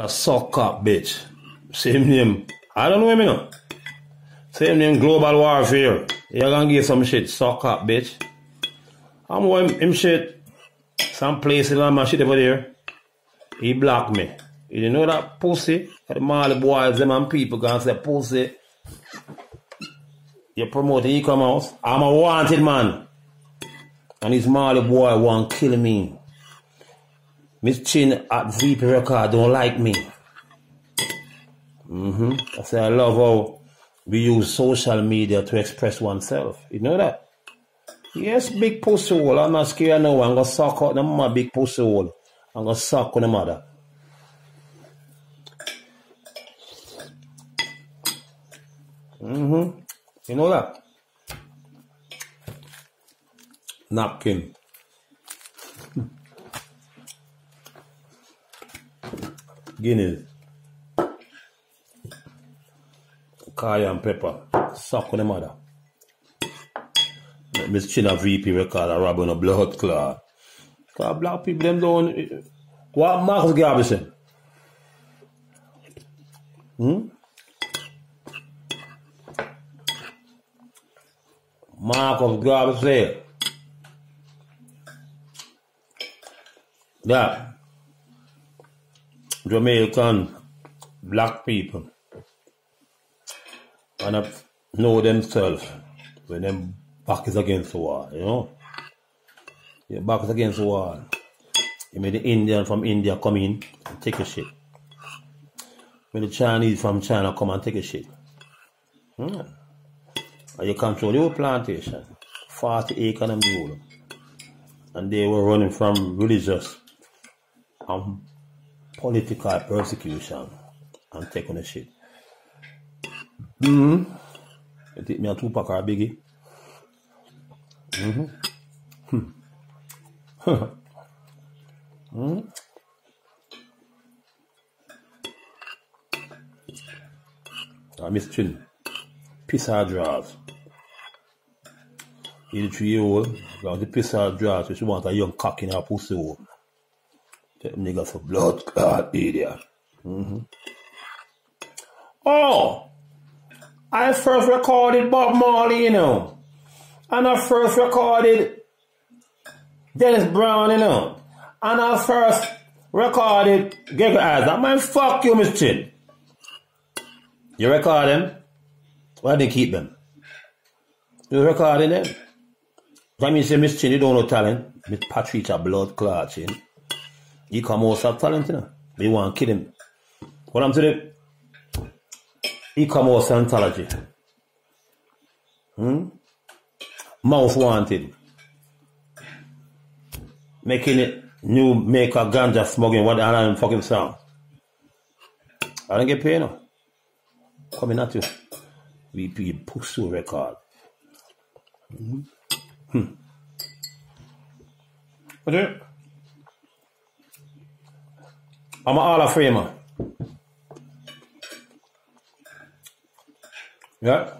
A suck up, bitch. Same name. I don't know him, you know. Same name, Global Warfare. You're gonna give some shit, suck up, bitch. I'm going him shit. Some place in my shit over there. He blocked me. You know that pussy? The Marley boys, them and people gonna say pussy. You're promoting out. I'm a wanted man. And this Marley boy want kill me. Miss Chin at VP Record don't like me. Mm-hmm. I say I love how we use social media to express oneself. You know that? Yes, big pussy hole. I'm not scared now. I'm gonna suck out the big pussy hole. I'm gonna suck on the mother. Mm-hmm. You know that? Napkin. Guinness, cayenne pepper, sock on the mother. Mis china VP we call a robbing a blood clot. Because black people them don't... What Marcus Garvey say? Hmm? Marcus Garvey say. That. Jamaican black people and know themselves when them back is against the wall, you know? Your back is against the wall. You made the Indian from India come in and take a shit. When the Chinese from China come and take a shit. Hmm. And you control your plantation. 40 acre and the And they were running from religious political persecution and taking a shit. Mm-hmm. You take me a or a biggie. Mm-hmm. Hmm. hmm. I miss chin. Piss her drawers. Eighty three year old, piss drawers, she a young cock in her pussy hole. That nigga for blood clot idiot. Mm-hmm. Oh! I first recorded Bob Marley, you know. And I first recorded Dennis Brown, you know. And I first recorded Gregory Isaac. Man, fuck you, Miss Chin. You record them? Why didn't keep them? You recording them? That means Miss Chin, you don't know talent. Miss Patricia Blood Clot Chin. You come out of talent, you know. They want to kill him. What I'm to do? Eek-A-Mouse anthology. Hmm? Mouth wanted. Making it new maker ganja smoking what don't fucking sound. I don't get paid now. Coming at you. VP Pussy record. Mm-hmm. Hmm. What it? I'm a Hall of. Yeah.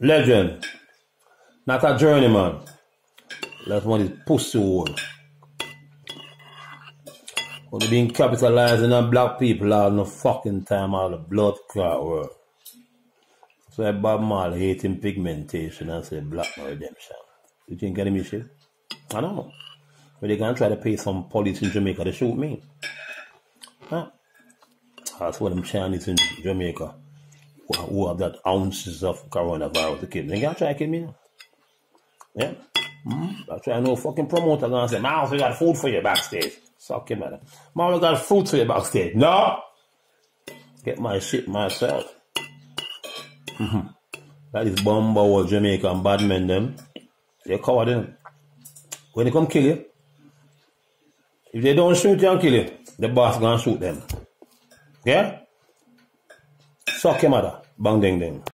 Legend. Not a journeyman. That one is pussy hole. Only being capitalizing on black people all no fucking time all the blood clot world. So Bob Marley hating pigmentation and say black redemption. You think any shit? I don't know. But they're gonna try to pay some police in Jamaica to shoot me. Huh? That's what them Chinese in Jamaica who have that ounces of coronavirus to kill. They to try to kill me now. Yeah. Mm-hmm. I try no fucking promoter gonna say, man, we got food for you backstage. Suck him, man. Man, we got food for you backstage. No! Get my shit myself. Mm-hmm. That is Bumba or Jamaican bad men them. They coward them. When they come kill you, if they don't shoot you and kill you, the boss gonna shoot them. Yeah? Suck your mother. Bang ding ding.